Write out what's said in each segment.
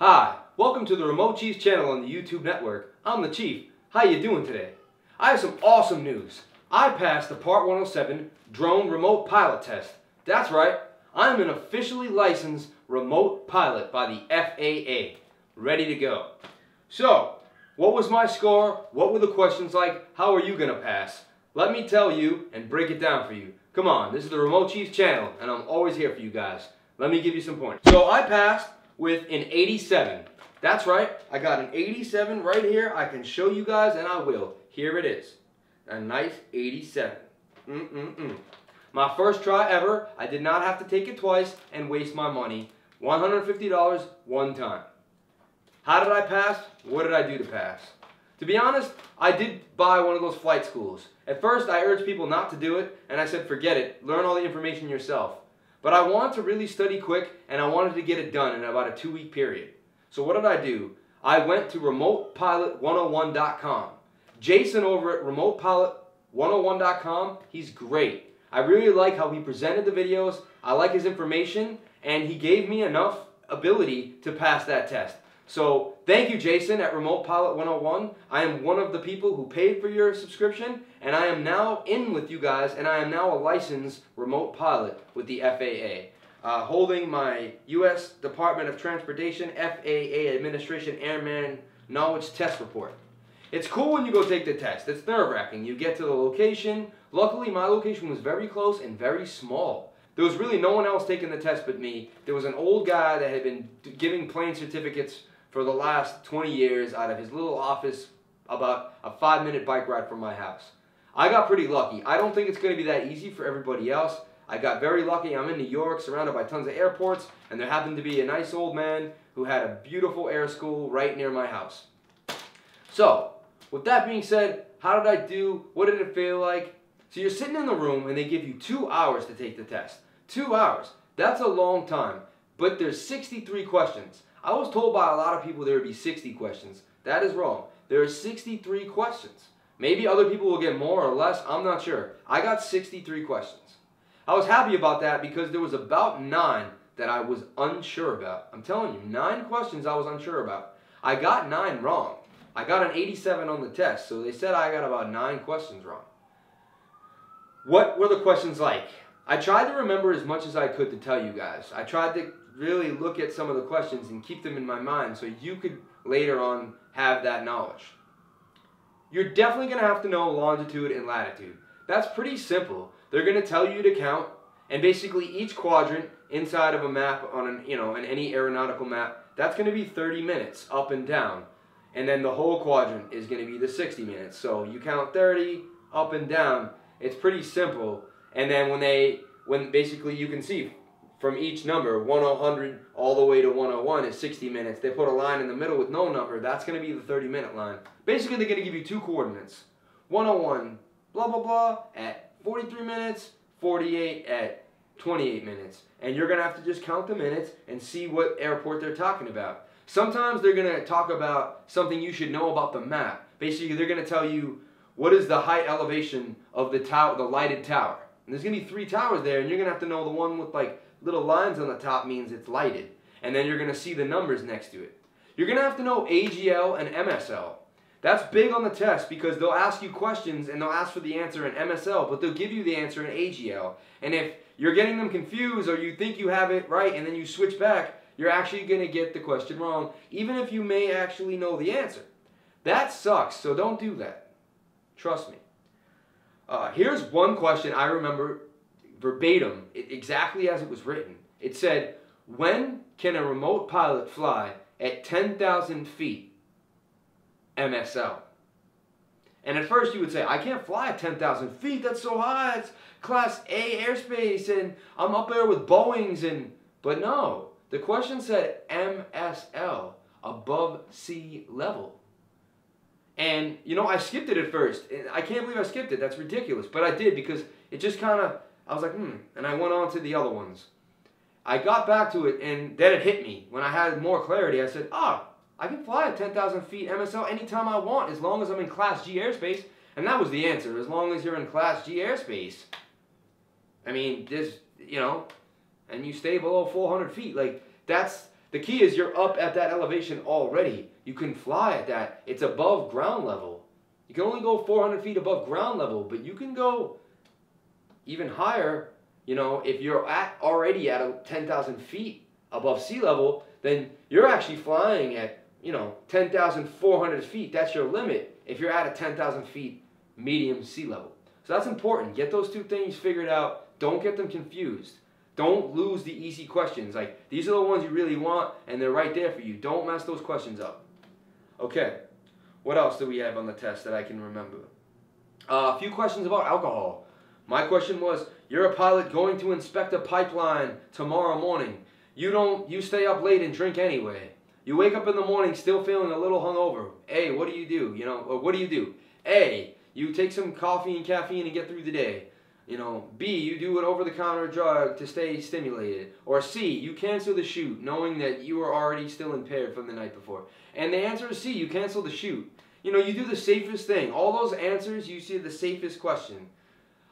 Hi, welcome to the Remote Chiefs channel on the YouTube network. I'm the Chief. How you doing today? I have some awesome news. I passed the Part 107 Drone Remote Pilot Test. That's right, I'm an officially licensed remote pilot by the FAA. Ready to go. So, what was my score? What were the questions like? How are you going to pass? Let me tell you and break it down for you. Come on, this is the Remote Chiefs channel, and I'm always here for you guys. Let me give you some points. So I passed with an 87. That's right, I got an 87 right here. I can show you guys, and I will. Here it is, a nice 87. Mm-mm-mm. My first try ever, I did not have to take it twice and waste my money. $150 one time. How did I pass? What did I do to pass? To be honest, I did buy one of those flight schools. At first, I urged people not to do it, and I said, forget it, learn all the information yourself. But I wanted to really study quick, and I wanted to get it done in about a two-week period. So what did I do? I went to remotepilot101.com. Jason over at remotepilot101.com, he's great. I really like how he presented the videos, I like his information, and he gave me enough ability to pass that test. So thank you, Jason, at Remote Pilot 101. I am one of the people who paid for your subscription, and I am now in with you guys, and I am now a licensed remote pilot with the FAA. Uh, holding my U.S. Department of Transportation FAA Administration Airman Knowledge Test Report. It's cool when you go take the test. It's nerve-wracking. You get to the location. Luckily, my location was very close and very small. There was really no one else taking the test but me. There was an old guy that had been giving plane certificates for the last 20 years out of his little office about a five minute bike ride from my house. I got pretty lucky. I don't think it's going to be that easy for everybody else. I got very lucky. I'm in New York, surrounded by tons of airports, and there happened to be a nice old man who had a beautiful air school right near my house. So, with that being said, how did I do? What did it feel like? So you're sitting in the room and they give you two hours to take the test. Two hours. That's a long time. But there's 63 questions. I was told by a lot of people there would be 60 questions. That is wrong. There are 63 questions. Maybe other people will get more or less. I'm not sure. I got 63 questions. I was happy about that because there was about nine that I was unsure about. I'm telling you, nine questions I was unsure about. I got nine wrong. I got an 87 on the test, so they said I got about nine questions wrong. What were the questions like? I tried to remember as much as I could to tell you guys. I tried to really look at some of the questions and keep them in my mind so you could later on have that knowledge. You're definitely going to have to know longitude and latitude. That's pretty simple. They're going to tell you to count and basically each quadrant inside of a map on an, you know, on any aeronautical map, that's going to be 30 minutes up and down. And then the whole quadrant is going to be the 60 minutes. So you count 30 up and down. It's pretty simple. And then when they, when basically you can see from each number, 100 all the way to 101 is 60 minutes. They put a line in the middle with no number. That's going to be the 30 minute line. Basically, they're going to give you two coordinates. 101, blah, blah, blah, at 43 minutes, 48 at 28 minutes. And you're going to have to just count the minutes and see what airport they're talking about. Sometimes they're going to talk about something you should know about the map. Basically, they're going to tell you what is the height elevation of the tower, the lighted tower. And there's going to be three towers there, and you're going to have to know the one with like little lines on the top means it's lighted. And then you're going to see the numbers next to it. You're going to have to know AGL and MSL. That's big on the test because they'll ask you questions and they'll ask for the answer in MSL, but they'll give you the answer in AGL. And if you're getting them confused or you think you have it right and then you switch back, you're actually going to get the question wrong, even if you may actually know the answer. That sucks, so don't do that. Trust me. Uh, here's one question I remember verbatim, exactly as it was written. It said, when can a remote pilot fly at 10,000 feet MSL? And at first you would say, I can't fly at 10,000 feet, that's so high, it's class A airspace, and I'm up there with Boeings, and, but no, the question said MSL, above sea level. And, you know, I skipped it at first. I can't believe I skipped it. That's ridiculous. But I did because it just kind of I was like, hmm. And I went on to the other ones. I got back to it, and then it hit me. When I had more clarity, I said, ah, I can fly at 10,000 feet MSL anytime I want, as long as I'm in Class G airspace. And that was the answer, as long as you're in Class G airspace. I mean, this, you know, and you stay below 400 feet. Like, that's, The key is you're up at that elevation already. You can fly at that. It's above ground level. You can only go 400 feet above ground level, but you can go even higher. You know, if you're at already at 10,000 feet above sea level, then you're actually flying at, you know, 10,400 feet. That's your limit if you're at a 10,000 feet medium sea level. So that's important. Get those two things figured out. Don't get them confused. Don't lose the easy questions. Like, these are the ones you really want, and they're right there for you. Don't mess those questions up. Okay, what else do we have on the test that I can remember? Uh, a few questions about alcohol. My question was, you're a pilot going to inspect a pipeline tomorrow morning. You don't, you stay up late and drink anyway. You wake up in the morning still feeling a little hungover. A, what do you do? You know, or what do you do? A, you take some coffee and caffeine and get through the day. You know, B, you do an over-the-counter drug to stay stimulated. Or C, you cancel the shoot knowing that you were already still impaired from the night before. And the answer is C, you cancel the shoot. You know, you do the safest thing. All those answers, you see the safest question.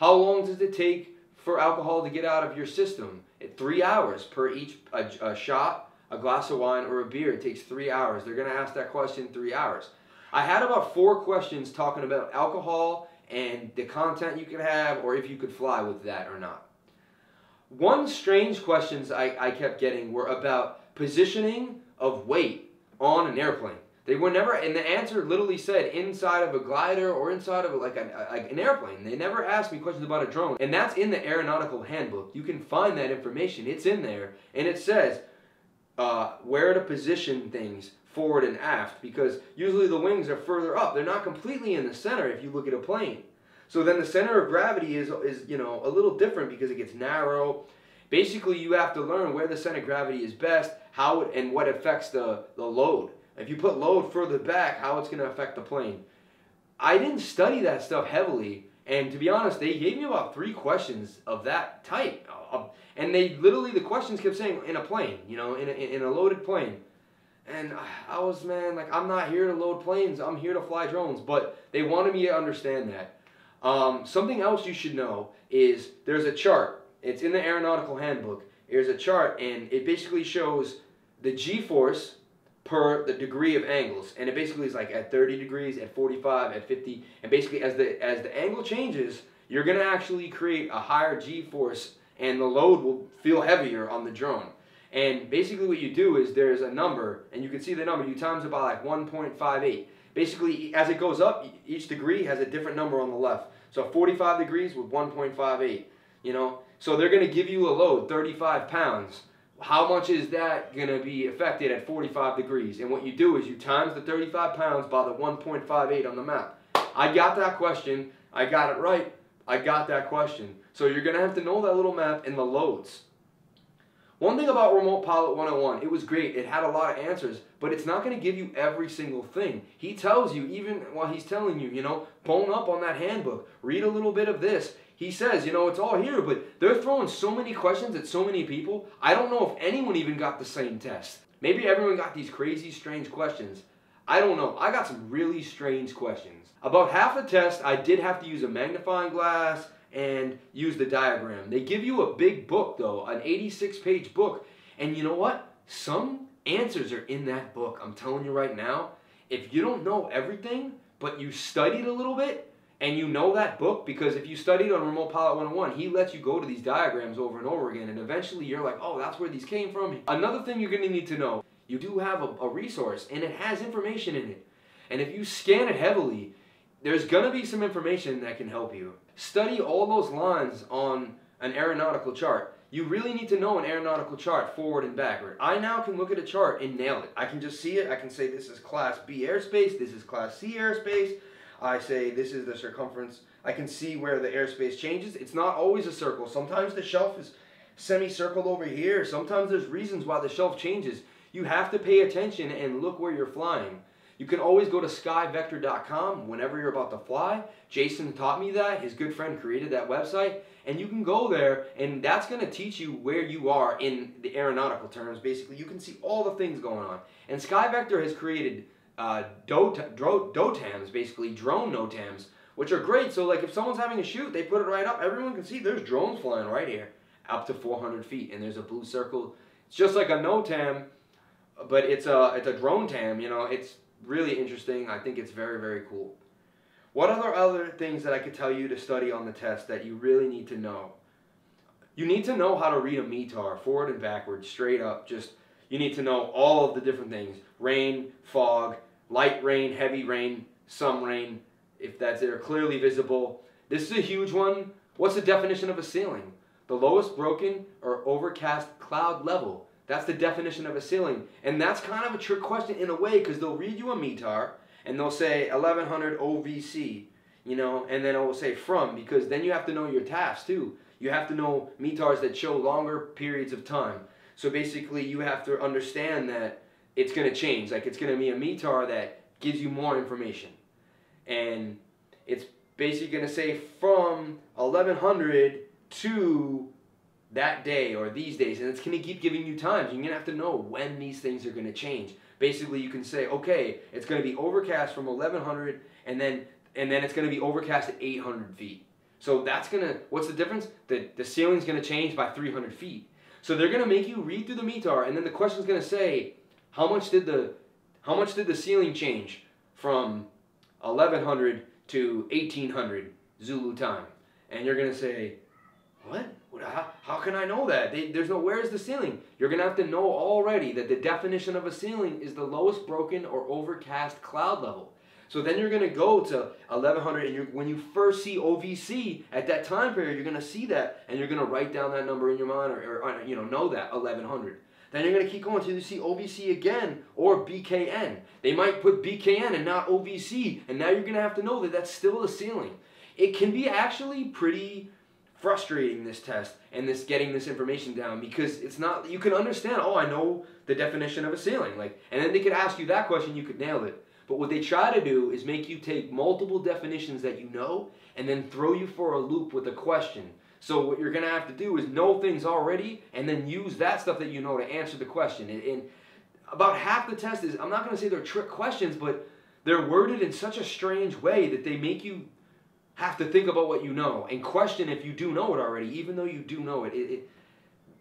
How long does it take for alcohol to get out of your system? It, three hours per each a, a shot, a glass of wine, or a beer. It takes three hours. They're going to ask that question three hours. I had about four questions talking about alcohol and the content you could have or if you could fly with that or not. One strange questions I, I kept getting were about positioning of weight on an airplane. They were never, and the answer literally said inside of a glider or inside of like an, an airplane. They never asked me questions about a drone. And that's in the aeronautical handbook. You can find that information. It's in there. And it says uh, where to position things forward and aft because usually the wings are further up. They're not completely in the center if you look at a plane. So then the center of gravity is, is you know, a little different because it gets narrow. Basically, you have to learn where the center of gravity is best, how it, and what affects the, the load. If you put load further back, how it's going to affect the plane. I didn't study that stuff heavily, and to be honest, they gave me about three questions of that type. And they literally, the questions kept saying, in a plane, you know, in a, in a loaded plane. And I was, man, like, I'm not here to load planes. I'm here to fly drones. But they wanted me to understand that. Um, something else you should know is there's a chart. It's in the aeronautical handbook. There's a chart, and it basically shows the g-force per the degree of angles. And it basically is like at 30 degrees, at 45, at 50. And basically, as the, as the angle changes, you're going to actually create a higher g-force, and the load will feel heavier on the drone. And basically what you do is there's a number, and you can see the number, you times it by like 1.58. Basically, as it goes up, each degree has a different number on the left. So 45 degrees with 1.58, you know? So they're going to give you a load, 35 pounds. How much is that going to be affected at 45 degrees? And what you do is you times the 35 pounds by the 1.58 on the map. I got that question. I got it right. I got that question. So you're going to have to know that little map and the loads. One thing about Remote Pilot 101, it was great. It had a lot of answers, but it's not going to give you every single thing. He tells you, even while he's telling you, you know, bone up on that handbook. Read a little bit of this. He says, you know, it's all here, but they're throwing so many questions at so many people. I don't know if anyone even got the same test. Maybe everyone got these crazy, strange questions. I don't know. I got some really strange questions. About half the test, I did have to use a magnifying glass, and use the diagram. They give you a big book though, an 86 page book. And you know what? Some answers are in that book. I'm telling you right now, if you don't know everything, but you studied a little bit and you know that book, because if you studied on Remote Pilot 101, he lets you go to these diagrams over and over again, and eventually you're like, oh, that's where these came from. Another thing you're going to need to know, you do have a, a resource, and it has information in it. And if you scan it heavily, there's going to be some information that can help you. Study all those lines on an aeronautical chart. You really need to know an aeronautical chart forward and backward. I now can look at a chart and nail it. I can just see it. I can say this is class B airspace, this is class C airspace. I say this is the circumference. I can see where the airspace changes. It's not always a circle. Sometimes the shelf is semicircled over here. Sometimes there's reasons why the shelf changes. You have to pay attention and look where you're flying. You can always go to skyvector.com whenever you're about to fly. Jason taught me that. His good friend created that website. And you can go there, and that's going to teach you where you are in the aeronautical terms. Basically, you can see all the things going on. And SkyVector has created uh, DOTAMs, basically drone NOTAMs, which are great. So, like, if someone's having a shoot, they put it right up. Everyone can see there's drones flying right here, up to 400 feet, and there's a blue circle. It's just like a NOTAM, but it's a it's a drone tam. You know, it's really interesting. I think it's very very cool. What other other things that I could tell you to study on the test that you really need to know? You need to know how to read a METAR forward and backward, straight up. Just you need to know all of the different things: rain, fog, light rain, heavy rain, some rain, if that's there, clearly visible. This is a huge one. What's the definition of a ceiling? The lowest broken or overcast cloud level. That's the definition of a ceiling. And that's kind of a trick question in a way because they'll read you a METAR and they'll say 1100 OVC, you know, and then it will say from because then you have to know your TAFs too. You have to know METARs that show longer periods of time. So basically you have to understand that it's going to change. Like it's going to be a METAR that gives you more information. And it's basically going to say from 1100 to that day or these days, and it's going to keep giving you times. You're going to have to know when these things are going to change. Basically, you can say, okay, it's going to be overcast from 1100, and then and then it's going to be overcast at 800 feet. So that's going to, what's the difference? The, the ceiling's going to change by 300 feet. So they're going to make you read through the METAR, and then the question's going to say, how much did the, how much did the ceiling change from 1100 to 1800 Zulu time? And you're going to say, what? How, how can I know that? They, there's no, where's the ceiling? You're going to have to know already that the definition of a ceiling is the lowest broken or overcast cloud level. So then you're going to go to 1100 and when you first see OVC at that time period, you're going to see that and you're going to write down that number in your mind or, or you know, know that 1100. Then you're going to keep going until you see OVC again or BKN. They might put BKN and not OVC and now you're going to have to know that that's still the ceiling. It can be actually pretty frustrating this test and this getting this information down because it's not you can understand oh i know the definition of a ceiling like and then they could ask you that question you could nail it. But what they try to do is make you take multiple definitions that you know and then throw you for a loop with a question. So what you're going to have to do is know things already and then use that stuff that you know to answer the question. And, and about half the test is i'm not going to say they're trick questions but they're worded in such a strange way that they make you have to think about what you know and question if you do know it already, even though you do know it. it, it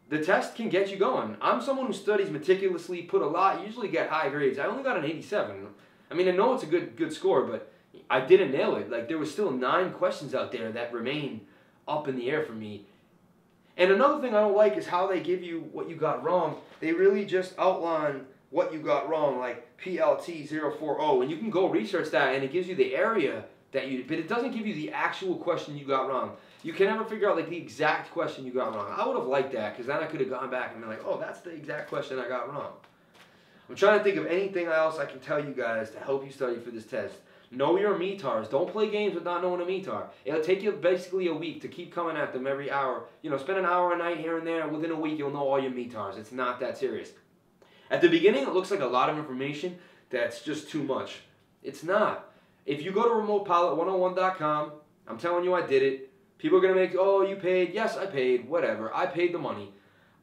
the test can get you going. I'm someone who studies meticulously, put a lot, usually get high grades. I only got an 87. I mean, I know it's a good good score, but I didn't nail it. Like there was still nine questions out there that remain up in the air for me. And another thing I don't like is how they give you what you got wrong. They really just outline what you got wrong, like PLT 040, and you can go research that, and it gives you the area that you, but it doesn't give you the actual question you got wrong. You can never figure out like the exact question you got wrong. I would have liked that because then I could have gone back and been like, oh, that's the exact question I got wrong. I'm trying to think of anything else I can tell you guys to help you study for this test. Know your METARs. Don't play games with not knowing a METAR. It'll take you basically a week to keep coming at them every hour. You know, spend an hour a night here and there. Within a week, you'll know all your METARs. It's not that serious. At the beginning, it looks like a lot of information that's just too much. It's not. If you go to remotepilot101.com, I'm telling you I did it. People are going to make, oh, you paid. Yes, I paid. Whatever. I paid the money.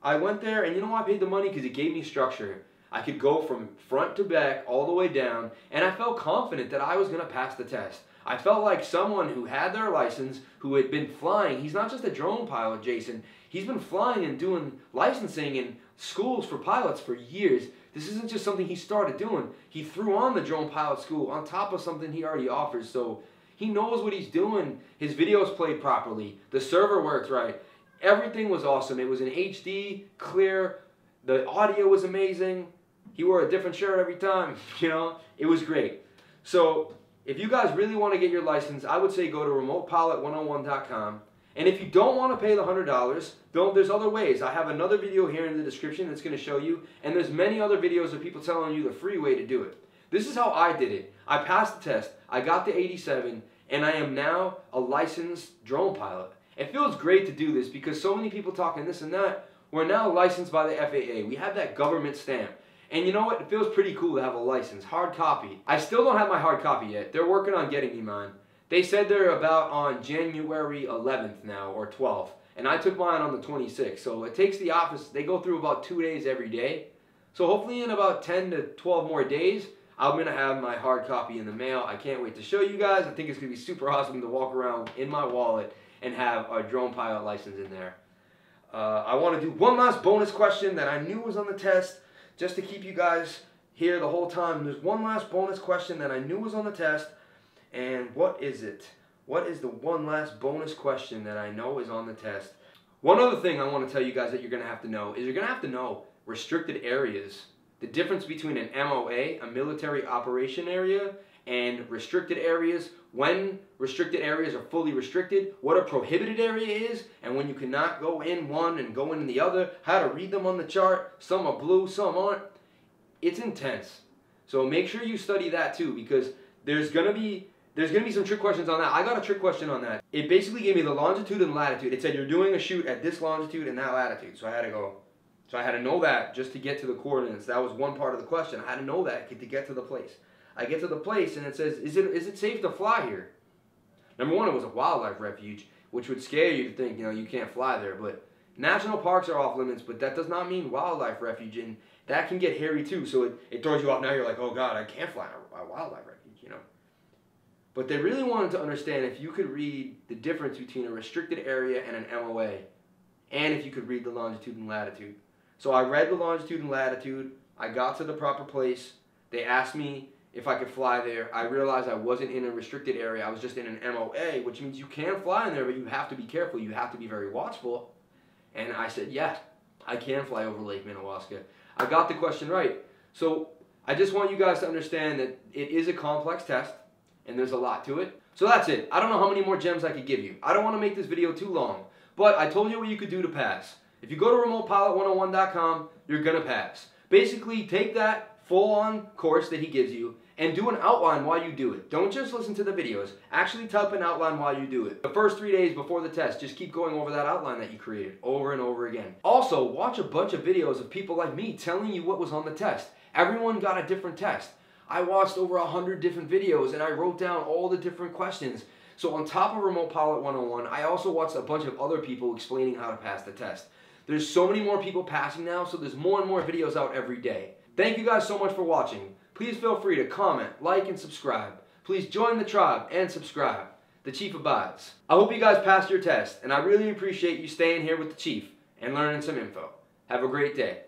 I went there, and you know why I paid the money? Because it gave me structure. I could go from front to back all the way down, and I felt confident that I was going to pass the test. I felt like someone who had their license, who had been flying. He's not just a drone pilot, Jason. He's been flying and doing licensing in schools for pilots for years. This isn't just something he started doing. He threw on the drone pilot school on top of something he already offers. So he knows what he's doing. His videos played properly. The server worked right. Everything was awesome. It was in HD, clear. The audio was amazing. He wore a different shirt every time. You know, it was great. So if you guys really want to get your license, I would say go to remotepilot101.com. And if you don't want to pay the $100, don't, there's other ways. I have another video here in the description that's going to show you, and there's many other videos of people telling you the free way to do it. This is how I did it. I passed the test, I got the 87, and I am now a licensed drone pilot. It feels great to do this because so many people talking this and that. We're now licensed by the FAA. We have that government stamp. And you know what? It feels pretty cool to have a license. Hard copy. I still don't have my hard copy yet. They're working on getting me mine. They said they're about on January 11th now or 12th, and I took mine on the 26th. So it takes the office, they go through about two days every day. So hopefully in about 10 to 12 more days, I'm going to have my hard copy in the mail. I can't wait to show you guys. I think it's going to be super awesome to walk around in my wallet and have a drone pilot license in there. Uh, I want to do one last bonus question that I knew was on the test just to keep you guys here the whole time. There's one last bonus question that I knew was on the test. And what is it? What is the one last bonus question that I know is on the test? One other thing I want to tell you guys that you're going to have to know is you're going to have to know restricted areas. The difference between an MOA, a military operation area, and restricted areas, when restricted areas are fully restricted, what a prohibited area is, and when you cannot go in one and go in the other, how to read them on the chart. Some are blue, some aren't. It's intense. So make sure you study that too because there's going to be there's going to be some trick questions on that. I got a trick question on that. It basically gave me the longitude and latitude. It said you're doing a shoot at this longitude and that latitude. So I had to go. So I had to know that just to get to the coordinates. That was one part of the question. I had to know that to get to the place. I get to the place and it says, is it, is it safe to fly here? Number one, it was a wildlife refuge, which would scare you to think, you know, you can't fly there. But national parks are off limits, but that does not mean wildlife refuge. And that can get hairy too. So it, it throws you off. Now you're like, oh God, I can't fly a, a wildlife refuge, you know. But they really wanted to understand if you could read the difference between a restricted area and an MOA, and if you could read the longitude and latitude. So I read the longitude and latitude. I got to the proper place. They asked me if I could fly there. I realized I wasn't in a restricted area. I was just in an MOA, which means you can fly in there, but you have to be careful. You have to be very watchful. And I said, yes, I can fly over Lake Minnewaska. I got the question right. So I just want you guys to understand that it is a complex test and there's a lot to it. So that's it. I don't know how many more gems I could give you. I don't want to make this video too long, but I told you what you could do to pass. If you go to remotepilot101.com, you're going to pass. Basically, take that full-on course that he gives you and do an outline while you do it. Don't just listen to the videos. Actually type an outline while you do it. The first three days before the test, just keep going over that outline that you created over and over again. Also, watch a bunch of videos of people like me telling you what was on the test. Everyone got a different test. I watched over a hundred different videos and I wrote down all the different questions. So on top of Remote Pilot 101, I also watched a bunch of other people explaining how to pass the test. There's so many more people passing now, so there's more and more videos out every day. Thank you guys so much for watching. Please feel free to comment, like, and subscribe. Please join the tribe and subscribe. The Chief abides. I hope you guys passed your test, and I really appreciate you staying here with the Chief and learning some info. Have a great day.